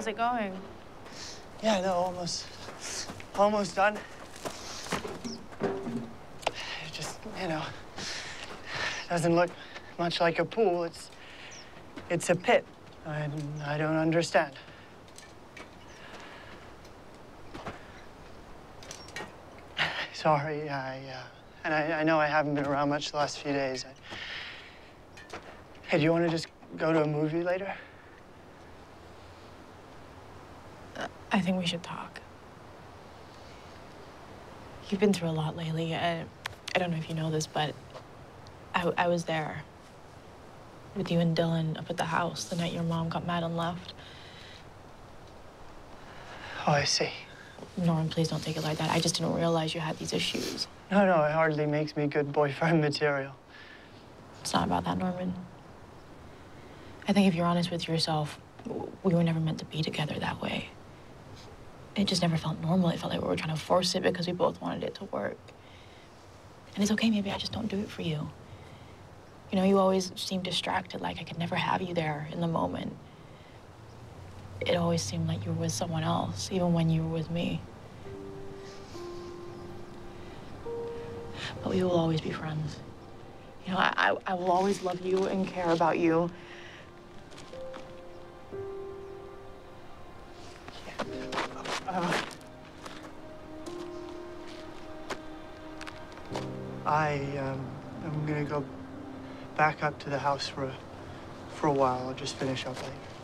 How's it going? Yeah, no, almost, almost done. It just, you know, doesn't look much like a pool. It's, it's a pit. I, I don't understand. Sorry, I, uh, and I, I know I haven't been around much the last few days. I... Hey, do you want to just go to a movie later? I think we should talk. You've been through a lot lately. I, I don't know if you know this, but I, I was there with you and Dylan up at the house the night your mom got mad and left. Oh, I see. Norman, please don't take it like that. I just didn't realize you had these issues. No, no, it hardly makes me good boyfriend material. It's not about that, Norman. I think if you're honest with yourself, we were never meant to be together that way. It just never felt normal. It felt like we were trying to force it because we both wanted it to work. And it's okay, maybe I just don't do it for you. You know, you always seem distracted, like I could never have you there in the moment. It always seemed like you were with someone else, even when you were with me. But we will always be friends. You know, I, I will always love you and care about you. I, um, I'm gonna go back up to the house for a, for a while. I'll just finish up later.